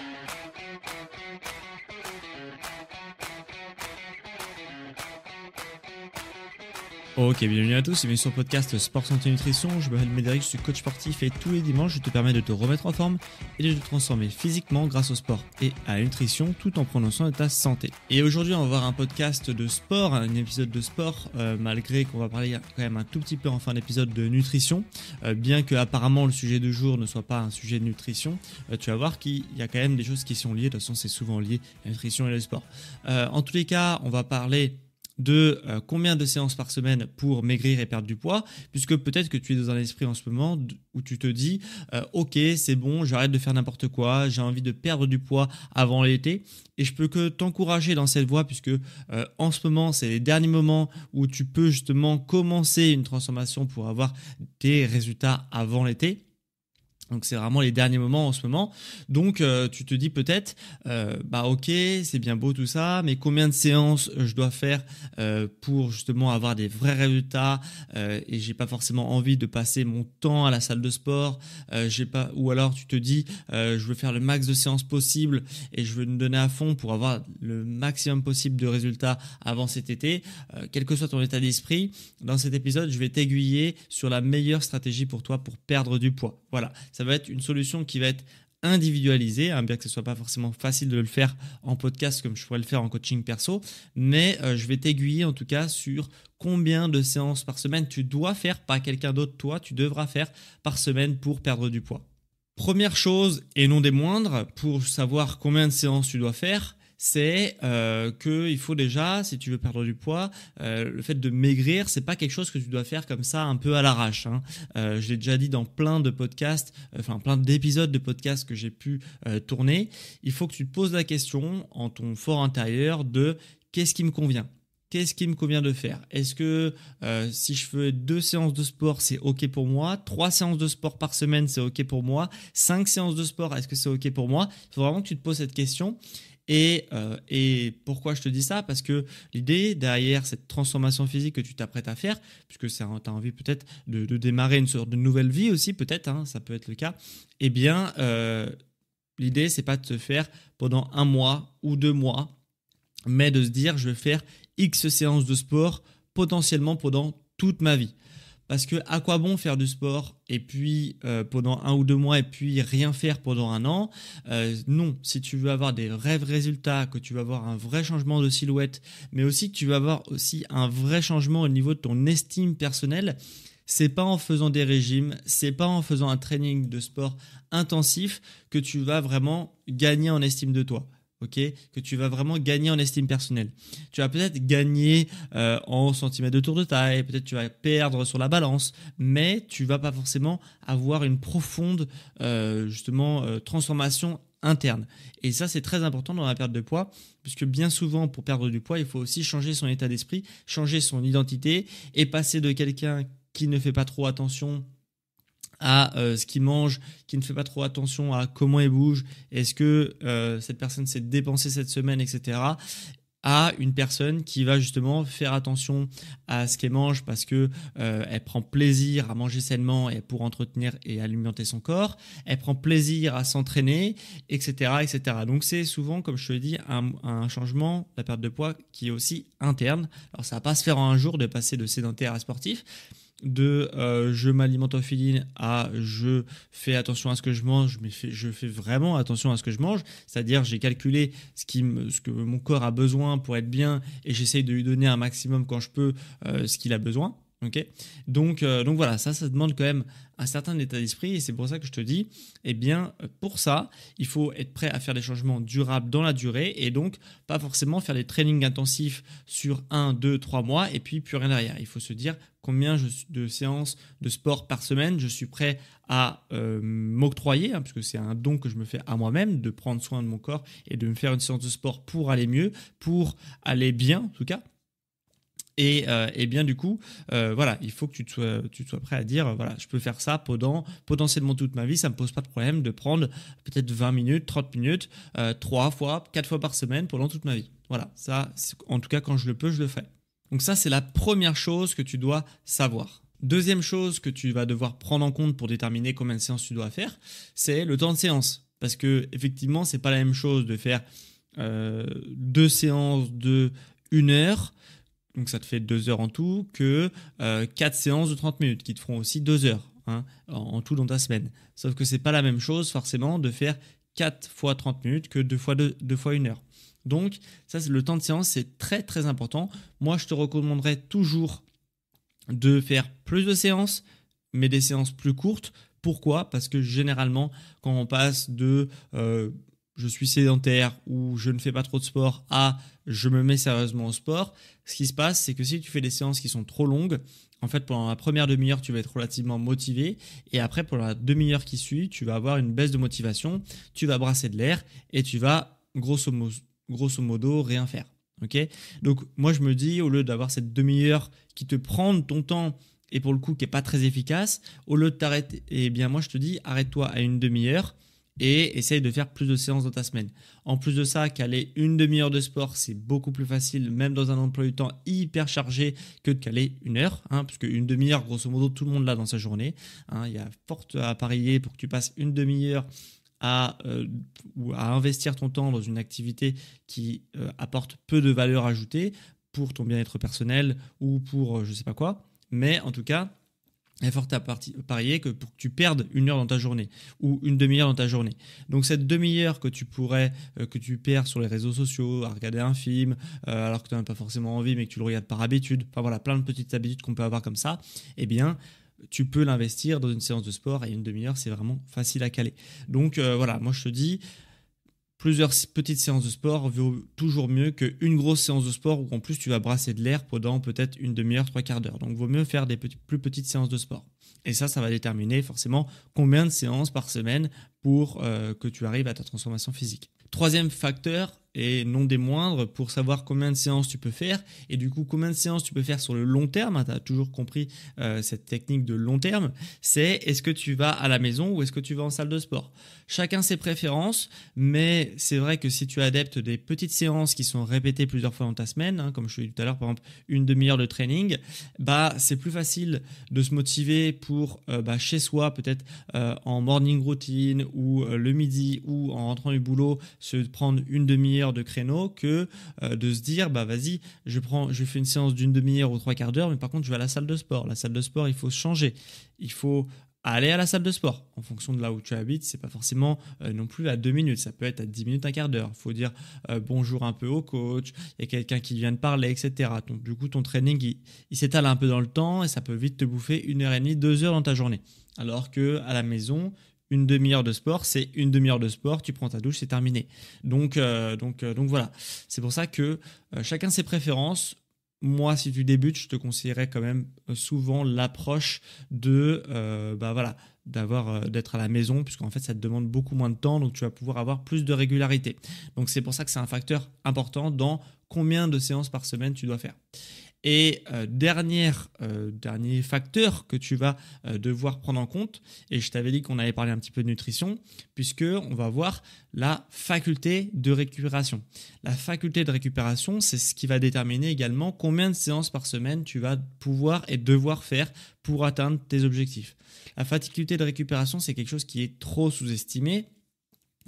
Thank you. Ok, bienvenue à tous, bienvenue sur le podcast Sport Santé Nutrition. Je m'appelle Médéric, je suis coach sportif et tous les dimanches, je te permets de te remettre en forme et de te transformer physiquement grâce au sport et à la nutrition tout en prenant soin de ta santé. Et aujourd'hui, on va voir un podcast de sport, un épisode de sport, euh, malgré qu'on va parler quand même un tout petit peu en fin d'épisode de nutrition. Euh, bien que apparemment le sujet du jour ne soit pas un sujet de nutrition, euh, tu vas voir qu'il y a quand même des choses qui sont liées. De toute façon, c'est souvent lié la nutrition et le sport. en tous les cas, on va parler de euh, combien de séances par semaine pour maigrir et perdre du poids, puisque peut-être que tu es dans un esprit en ce moment où tu te dis, euh, ok, c'est bon, j'arrête de faire n'importe quoi, j'ai envie de perdre du poids avant l'été, et je peux que t'encourager dans cette voie, puisque euh, en ce moment, c'est les derniers moments où tu peux justement commencer une transformation pour avoir des résultats avant l'été. Donc c'est vraiment les derniers moments en ce moment. Donc euh, tu te dis peut-être, euh, bah ok, c'est bien beau tout ça, mais combien de séances je dois faire euh, pour justement avoir des vrais résultats Et j'ai pas forcément envie de passer mon temps à la salle de sport. j'ai pas, ou alors tu te dis, je veux faire le max de séances possible et je veux me donner à fond pour avoir le maximum possible de résultats avant cet été. quel que soit ton état d'esprit, dans cet épisode, je vais t'aiguiller sur la meilleure stratégie pour toi pour perdre du poids. Voilà va être une solution qui va être individualisée, hein, bien que ce soit pas forcément facile de le faire en podcast comme je pourrais le faire en coaching perso, mais euh, je vais t'aiguiller en tout cas sur combien de séances par semaine tu dois faire, pas quelqu'un d'autre, toi, tu devras faire par semaine pour perdre du poids. Première chose, et non des moindres, pour savoir combien de séances tu dois faire, c'est euh, qu'il faut déjà, si tu veux perdre du poids, euh, le fait de maigrir, c'est pas quelque chose que tu dois faire comme ça un peu à l'arrache. Hein. Euh, je l'ai déjà dit dans plein de podcasts, enfin plein d'épisodes de podcasts que j'ai pu tourner. Il faut que tu te poses la question en ton fort intérieur de qu'est-ce qui me convient? Qu'est-ce qui me convient de faire? Est-ce que si je fais deux séances de sport, c'est OK pour moi? Trois séances de sport par semaine, c'est OK pour moi? Cinq séances de sport, est-ce que c'est OK pour moi? Il faut vraiment que tu te poses cette question euh, et, pourquoi je te dis ça? Parce que l'idée derrière cette transformation physique que tu t'apprêtes à faire, puisque tu as envie peut-être de, démarrer une sorte de nouvelle vie aussi, peut-être, hein, ça peut être le cas, eh bien, euh, l'idée, c'est pas de te faire pendant un mois ou deux mois, mais de se dire, je vais faire X séances de sport potentiellement pendant toute ma vie. Parce que à quoi bon faire du sport et puis euh, pendant un ou deux mois et puis rien faire pendant un an? Euh, Non, si tu veux avoir des vrais résultats, que tu vas avoir un vrai changement de silhouette, mais aussi que tu vas avoir aussi un vrai changement au niveau de ton estime personnelle, c'est pas en faisant des régimes, c'est pas en faisant un training de sport intensif que tu vas vraiment gagner en estime de toi que tu vas vraiment gagner en estime personnelle. Tu vas peut-être gagner euh, en centimètres de tour de taille, peut-être tu vas perdre sur la balance, mais tu vas pas forcément avoir une profonde euh, justement euh, transformation interne. Et ça, c'est très important dans la perte de poids, puisque bien souvent, pour perdre du poids, il faut aussi changer son état d'esprit, changer son identité et passer de quelqu'un qui ne fait pas trop attention à euh, ce qu'il mange, qui ne fait pas trop attention à comment il bouge, est-ce que euh, cette personne s'est dépensée cette semaine, etc à une personne qui va justement faire attention à ce qu'elle mange parce que euh, elle prend plaisir à manger sainement et pour entretenir et alimenter son corps, elle prend plaisir à s'entraîner, etc., etc. Donc c'est souvent, comme je te un, un, changement, la perte de poids qui est aussi interne. Alors ça va pas se faire en un jour de passer de sédentaire à sportif, de euh, je m'alimente en filine à je fais attention à ce que je mange, mais je fais vraiment attention à ce que je mange, c'est-à-dire j'ai calculé ce, qui ce que mon corps a besoin pour être bien et j'essaye de lui donner un maximum quand je peux euh, ce qu'il a besoin. Ok donc, euh, donc voilà, ça, ça demande quand même un certain état d'esprit et c'est pour ça que je te dis, eh bien, pour ça, il faut être prêt à faire des changements durables dans la durée et donc pas forcément faire des trainings intensifs sur 1, 2, 3 mois et puis plus rien derrière. Il faut se dire combien de séances de sport par semaine je suis prêt à euh, m'octroyer, hein, puisque c'est un don que je me fais à moi-même, de prendre soin de mon corps et de me faire une séance de sport pour aller mieux, pour aller bien en tout cas. Et, euh, bien du coup, euh, voilà, il faut que tu, sois, prêt à dire, voilà, je peux faire ça pendant potentiellement toute ma vie, ça ne me pose pas de problème de prendre peut-être 20 minutes, 30 minutes, trois fois, quatre fois par semaine pendant toute ma vie. Voilà, ça, en tout cas, quand je le peux, je le fais. Donc ça, c'est la première chose que tu dois savoir. Deuxième chose que tu vas devoir prendre en compte pour déterminer combien de séances tu dois faire, c'est le temps de séance. Parce que effectivement, c'est pas la même chose de faire euh, deux séances de une heure, donc ça te fait deux heures en tout, que euh, quatre séances de 30 minutes qui te feront aussi deux heures hein, en, tout dans ta semaine. Sauf que c'est pas la même chose forcément de faire 4 fois 30 minutes que deux fois, deux, fois une heure. Donc ça, c'est le temps de séance, c'est très très important. Moi, je te recommanderais toujours de faire plus de séances, mais des séances plus courtes. Pourquoi? Parce que généralement, quand on passe de euh, je suis sédentaire ou je ne fais pas trop de sport à je me mets sérieusement au sport, ce qui se passe, c'est que si tu fais des séances qui sont trop longues, en fait, pendant la première demi-heure, tu vas être relativement motivé. Et après, pendant la demi-heure qui suit, tu vas avoir une baisse de motivation, tu vas brasser de l'air et tu vas, grosso modo, rien faire. Ok? Donc, moi, je me dis, au lieu d'avoir cette demi-heure qui te prend ton temps et pour le coup qui n'est pas très efficace, au lieu de t'arrêter, eh bien, moi, je te dis, arrête-toi à une demi-heure et essaye de faire plus de séances dans ta semaine. En plus de ça, caler une demi-heure de sport, c'est beaucoup plus facile, même dans un emploi du temps hyper chargé, que de caler une heure, hein, puisque une demi-heure, grosso modo, tout le monde l'a dans sa journée. Hein. il y a fort à parier pour que tu passes une demi-heure à, euh, à investir ton temps dans une activité qui euh, apporte peu de valeur ajoutée pour ton bien-être personnel ou pour euh, je ne sais pas quoi. Mais en tout cas, est fort à parier que pour que tu perdes une heure dans ta journée ou une demi-heure dans ta journée. Donc cette demi-heure que tu pourrais, euh, que tu perds sur les réseaux sociaux, à regarder un film, euh, alors que tu n'as pas forcément envie, mais que tu le regardes par habitude, enfin voilà, plein de petites habitudes qu'on peut avoir comme ça, eh bien, tu peux l'investir dans une séance de sport et une demi-heure, c'est vraiment facile à caler. Donc euh, voilà, moi je te dis, plusieurs petites séances de sport vaut toujours mieux qu'une grosse séance de sport où en plus tu vas brasser de l'air pendant peut-être une demi-heure, trois quarts d'heure. Donc vaut mieux faire des plus petites séances de sport. Et ça, ça va déterminer forcément combien de séances par semaine pour euh, que tu arrives à ta transformation physique. Troisième facteur, et non des moindres, pour savoir combien de séances tu peux faire, et du coup combien de séances tu peux faire sur le long terme, hein, tu as toujours compris euh, cette technique de long terme, c'est est-ce que tu vas à la maison ou est-ce que tu vas en salle de sport. Chacun ses préférences, mais c'est vrai que si tu adeptes des petites séances qui sont répétées plusieurs fois dans ta semaine, hein, comme je te dit tout à l'heure, par exemple une demi-heure de training, bah c'est plus facile de se motiver pour euh, bah, chez soi, peut-être euh, en morning routine ou le midi ou en rentrant du boulot, se prendre une demi-heure de créneau que euh, de se dire bah vas-y, je prends, je fais une séance d'une demi-heure ou trois quarts d'heure, mais par contre je vais à la salle de sport. La salle de sport, il faut changer. Il faut aller à la salle de sport. En fonction de là où tu habites c'est pas forcément euh, non plus à deux minutes. Ça peut être à dix minutes un quart d'heure. Faut dire euh, bonjour un peu au coach. Il y a quelqu'un qui vient de parler etc donc du coup ton training il, il s'étale un peu dans le temps et ça peut vite te bouffer une heure et demie deux heures dans ta journée. Alors que à la maison une demi-heure de sport, c'est une demi-heure de sport, tu prends ta douche, c'est terminé. Donc, euh, donc, euh, donc voilà. C'est pour ça que euh, chacun ses préférences. Moi, si tu débutes, je te conseillerais quand même souvent l'approche de, bah voilà, d'avoir d'être à la maison, puisqu'en fait, ça te demande beaucoup moins de temps, donc tu vas pouvoir avoir plus de régularité. Donc c'est pour ça que c'est un facteur important dans combien de séances par semaine tu dois faire. Et euh, euh, dernier facteur que tu vas euh, devoir prendre en compte, et je t'avais dit qu'on allait parler un petit peu de nutrition, puisque on va voir la faculté de récupération. La faculté de récupération, c'est ce qui va déterminer également combien de séances par semaine tu vas pouvoir et devoir faire pour atteindre tes objectifs. La faculté de récupération, c'est quelque chose qui est trop sous-estimé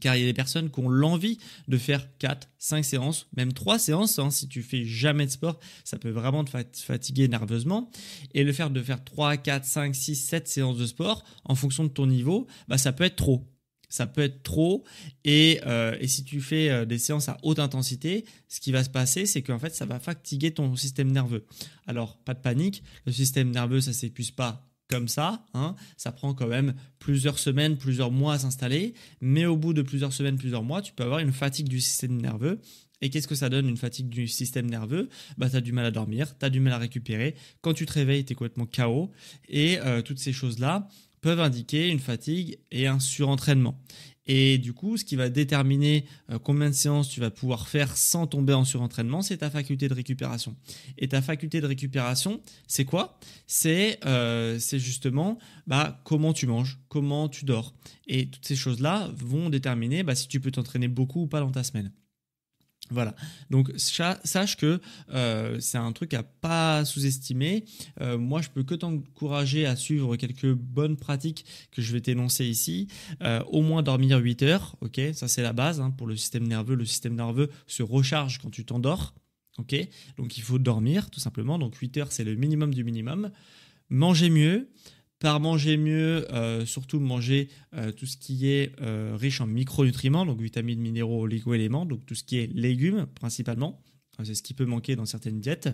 car il y a des personnes qui ont l'envie de faire 4, 5 séances, même 3 séances. Hein. si tu fais jamais de sport, ça peut vraiment te fatiguer nerveusement. Et le faire de faire 3, 4, 5, 6, 7 séances de sport en fonction de ton niveau, bah, ça peut être trop. Ça peut être trop. Et, euh, et si tu fais euh, des séances à haute intensité, ce qui va se passer, c'est qu'en fait, ça va fatiguer ton système nerveux. Alors, pas de panique, le système nerveux, ça s'épuise pas comme ça. Hein. Ça prend quand même plusieurs semaines, plusieurs mois à s'installer. Mais au bout de plusieurs semaines, plusieurs mois, tu peux avoir une fatigue du système nerveux. Et qu'est-ce que ça donne une fatigue du système nerveux? Bah, Tu as du mal à dormir, tu as du mal à récupérer. Quand tu te réveilles, tu es complètement KO. Et euh, toutes ces choses-là peuvent indiquer une fatigue et un surentraînement. Et du coup, ce qui va déterminer euh, combien de séances tu vas pouvoir faire sans tomber en surentraînement, c'est ta faculté de récupération. Et ta faculté de récupération, c'est quoi? C'est euh, justement bah, comment tu manges, comment tu dors. Et toutes ces choses-là vont déterminer bah, si tu peux t'entraîner beaucoup ou pas dans ta semaine. Voilà, donc sache que euh, c'est un truc à pas sous-estimer. Euh, moi, je peux que t'encourager à suivre quelques bonnes pratiques que je vais t'énoncer ici. Euh, au moins dormir 8 heures, ok Ça, c'est la base hein, pour le système nerveux. Le système nerveux se recharge quand tu t'endors, ok Donc, il faut dormir, tout simplement. Donc, 8 heures, c'est le minimum du minimum. Manger mieux, par manger mieux, euh, surtout manger euh, tout ce qui est euh, riche en micronutriments, donc vitamines, minéraux, oligo-éléments, donc tout ce qui est légumes principalement. C'est ce qui peut manquer dans certaines diètes.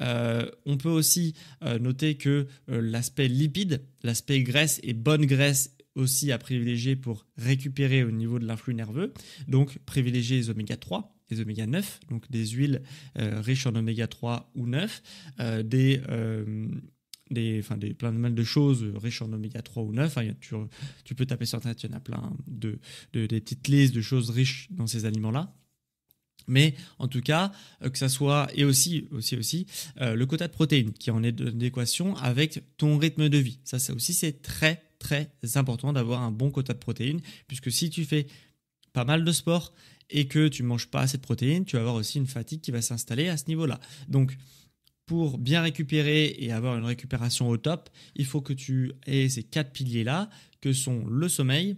on peut aussi noter que l'aspect lipide, l'aspect graisse et bonne graisse aussi à privilégier pour récupérer au niveau de l'influx nerveux. Donc privilégier les oméga 3, les oméga 9, donc des huiles riches en oméga 3 ou 9, des des, enfin, des, plein de mal de choses riches en oméga 3 ou 9. tu, tu, peux taper sur Internet, il y en a plein de, de, des petites listes de choses riches dans ces aliments-là. Mais en tout cas, euh, que ça soit, et aussi, aussi, aussi, euh, le quota de protéines qui en est d'équation avec ton rythme de vie. Ça, ça aussi, c'est très, très important d'avoir un bon quota de protéines, puisque si tu fais pas mal de sport et que tu manges pas assez de protéines, tu vas avoir aussi une fatigue qui va s'installer à ce niveau-là. Donc, pour bien récupérer et avoir une récupération au top, il faut que tu aies ces quatre piliers-là, que sont le sommeil,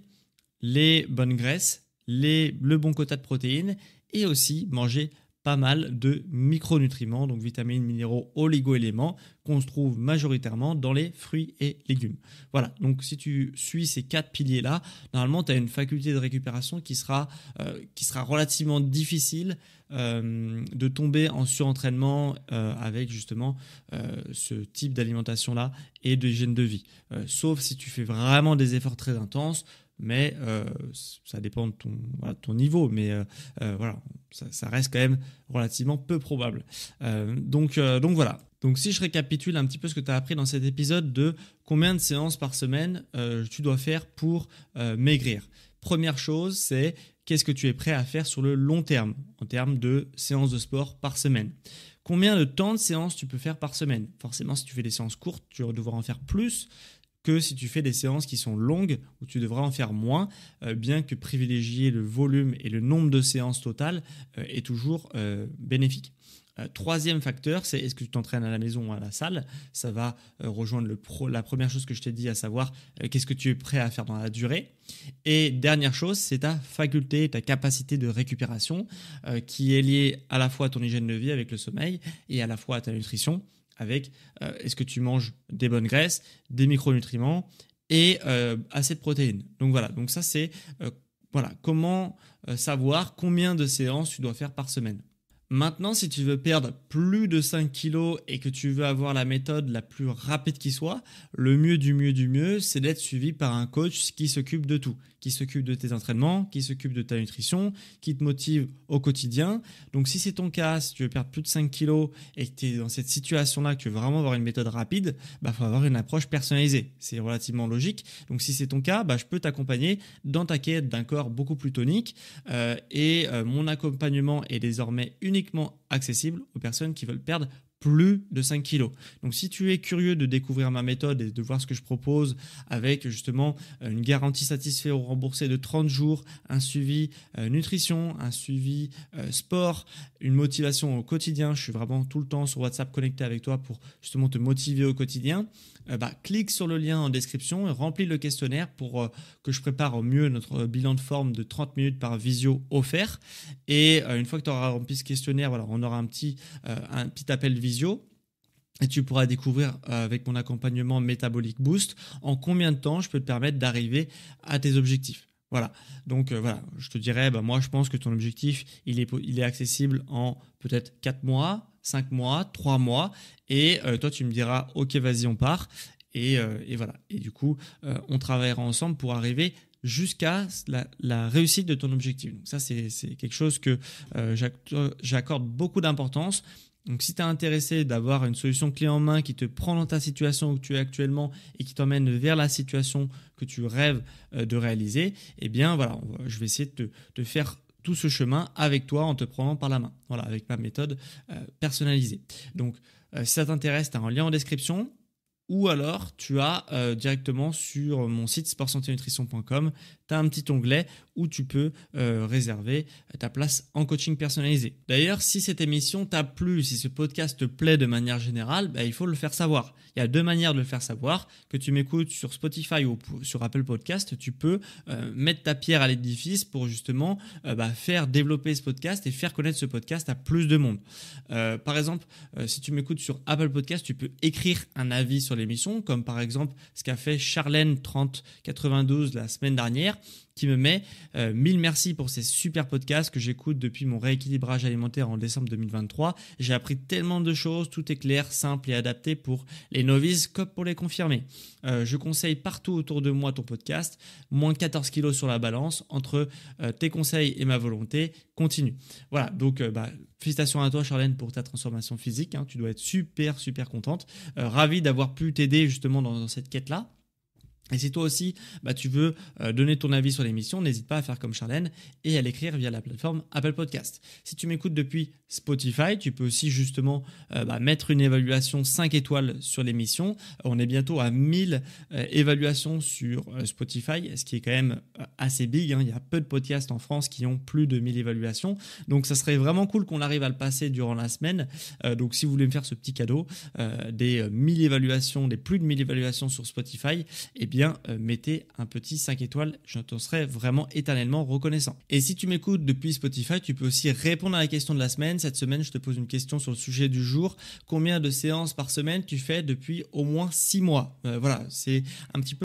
les bonnes graisses, les, le bon quota de protéines et aussi manger pas mal de micronutriments, donc vitamines, minéraux, oligo-éléments, qu'on se trouve majoritairement dans les fruits et légumes. Voilà, donc si tu suis ces quatre piliers-là, normalement, tu as une faculté de récupération qui sera, euh, relativement difficile euh, de tomber en surentraînement euh, avec justement ce type d'alimentation-là et de hygiène de vie. sauf si tu fais vraiment des efforts très intenses, mais euh, ça dépend de ton, niveau, mais euh, euh, voilà, ça, reste quand même relativement peu probable. donc, donc voilà. Donc si je récapitule un petit peu ce que tu as appris dans cet épisode de combien de séances par semaine tu dois faire pour maigrir. Première chose, c'est qu'est-ce que tu es prêt à faire sur le long terme, en termes de séances de sport par semaine. Combien de temps de séances tu peux faire par semaine? Forcément, si tu fais des séances courtes, tu vas devoir en faire plus que si tu fais des séances qui sont longues, où tu devras en faire moins, euh, bien que privilégier le volume et le nombre de séances totales euh, est toujours euh, bénéfique. troisième facteur, c'est est-ce que tu t'entraînes à la maison ou à la salle? Ça va rejoindre la première chose que je t'ai dit, à savoir qu'est-ce que tu es prêt à faire dans la durée? Et dernière chose, c'est ta faculté, ta capacité de récupération qui est liée à la fois à ton hygiène de vie avec le sommeil et à la fois à ta nutrition avec euh, est-ce que tu manges des bonnes graisses, des micronutriments et euh, assez de protéines. Donc voilà, donc ça c'est euh, voilà, comment savoir combien de séances tu dois faire par semaine. Maintenant, si tu veux perdre plus de 5 kilos et que tu veux avoir la méthode la plus rapide qui soit, le mieux du mieux du mieux, c'est d'être suivi par un coach qui s'occupe de tout, qui s'occupe de tes entraînements, qui s'occupe de ta nutrition, qui te motive au quotidien. Donc si c'est ton cas, si tu veux perdre plus de 5 kilos et que tu es dans cette situation-là, que tu veux vraiment avoir une méthode rapide, bah, faut avoir une approche personnalisée. C'est relativement logique. Donc si c'est ton cas, bah, je peux t'accompagner dans ta quête d'un corps beaucoup plus tonique. Euh, et euh, mon accompagnement est désormais uniquement accessible aux personnes qui veulent perdre plus de 5 kilos. Donc si tu es curieux de découvrir ma méthode et de voir ce que je propose avec justement euh, une garantie satisfait ou remboursée de 30 jours, un suivi euh, nutrition, un suivi euh, sport, une motivation au quotidien, je suis vraiment tout le temps sur WhatsApp connecté avec toi pour justement te motiver au quotidien, bah, clique sur le lien en description et remplis le questionnaire pour que je prépare au mieux notre bilan de forme de 30 minutes par visio offert. Et une fois que tu auras rempli ce questionnaire, voilà, on aura un petit, un petit appel visio et tu pourras découvrir euh, avec mon accompagnement Metabolic Boost en combien de temps je peux te permettre d'arriver à tes objectifs. Voilà. Donc euh, voilà, je te dirais, bah, moi je pense que ton objectif, il est, il est accessible en peut-être 4 mois, 5 mois, 3 mois. Et euh, toi, tu me diras, ok, vas-y, on part. Et, et, voilà. Et du coup, on travaillera ensemble pour arriver jusqu'à la, la, réussite de ton objectif. Donc ça, c'est quelque chose que j'accorde beaucoup d'importance donc si tu es intéressé d'avoir une solution clé en main qui te prend dans ta situation où tu es actuellement et qui t'emmène vers la situation que tu rêves euh, de réaliser, eh bien voilà, je vais essayer de faire tout ce chemin avec toi en te prenant par la main. Voilà, avec ma méthode euh, personnalisée. Donc euh, si ça t'intéresse, tu as un lien en description ou alors tu as directement sur mon site sportsanténutrition.com, tu as un petit onglet où tu peux réserver ta place en coaching personnalisé. D'ailleurs, si cette émission t'a plu, si ce podcast te plaît de manière générale, bah, il faut le faire savoir. Il y a deux manières de le faire savoir. Que tu m'écoutes sur Spotify ou sur Apple Podcast, tu peux mettre ta pierre à l'édifice pour justement bah, faire développer ce podcast et faire connaître ce podcast à plus de monde. par exemple, si tu m'écoutes sur Apple Podcast, tu peux écrire un avis sur l'émission, comme par exemple ce qu'a fait Charlène 3092 la semaine dernière qui me met euh, mille merci pour ces super podcasts que j'écoute depuis mon rééquilibrage alimentaire en décembre 2023. J'ai appris tellement de choses, tout est clair, simple et adapté pour les novices comme pour les confirmés. Euh, je conseille partout autour de moi ton podcast, moins 14 kilos sur la balance, entre euh, tes conseils et ma volonté, continue. Voilà, donc bah, félicitations à toi Charlène pour ta transformation physique, hein. tu dois être super super contente, ravi d'avoir pu t'aider justement dans cette quête-là. Et si toi aussi, bah, tu veux euh, donner ton avis sur l'émission, n'hésite pas à faire comme Charlène et à l'écrire via la plateforme Apple Podcast. Si tu m'écoutes depuis Spotify, tu peux aussi justement euh, bah, mettre une évaluation 5 étoiles sur l'émission. On est bientôt à 1000 euh, évaluations sur Spotify, ce qui est quand même assez big. Hein. Il y a peu de podcasts en France qui ont plus de 1000 évaluations. Donc ça serait vraiment cool qu'on arrive à le passer durant la semaine. donc si vous voulez me faire ce petit cadeau, des 1000 évaluations, des plus de 1000 évaluations sur Spotify, et euh, mettez un petit 5 étoiles. Je t'en serai vraiment éternellement reconnaissant. Et si tu m'écoutes depuis Spotify, tu peux aussi répondre à la question de la semaine. Cette semaine, je te pose une question sur le sujet du jour. Combien de séances par semaine tu fais depuis au moins 6 mois? Euh, Voilà, c'est un petit peu